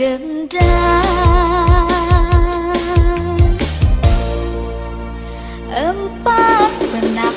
gendang empat benang